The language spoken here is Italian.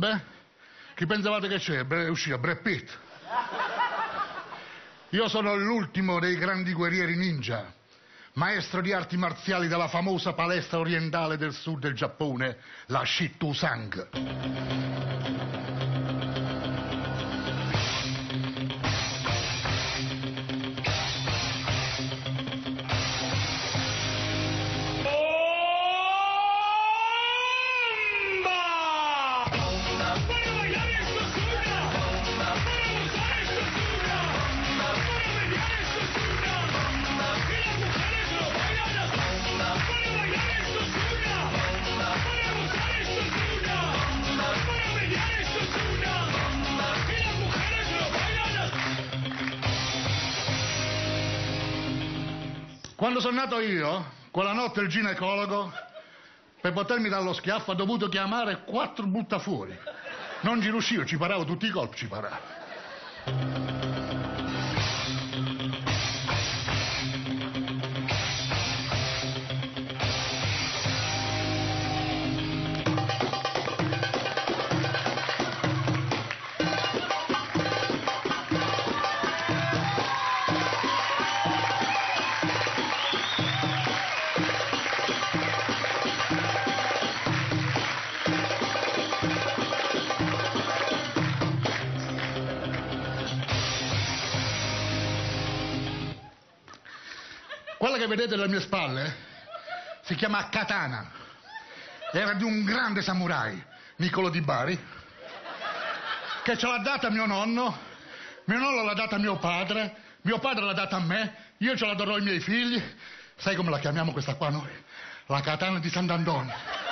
Beh, chi pensavate che c'è? Uscire Brad Pitt. Io sono l'ultimo dei grandi guerrieri ninja, maestro di arti marziali della famosa palestra orientale del sud del Giappone, la Shittusang. Quando sono nato io, quella notte il ginecologo, per potermi dare lo schiaffo, ha dovuto chiamare quattro buttafuori. Non ci riuscivo, ci paravo tutti i colpi, ci paravo. Quella che vedete alle mie spalle si chiama Katana. Era di un grande samurai, Niccolo di Bari, che ce l'ha data mio nonno, mio nonno l'ha data a mio padre, mio padre l'ha data a me, io ce la darò ai miei figli. Sai come la chiamiamo questa qua noi? La katana di Sant'Antonio.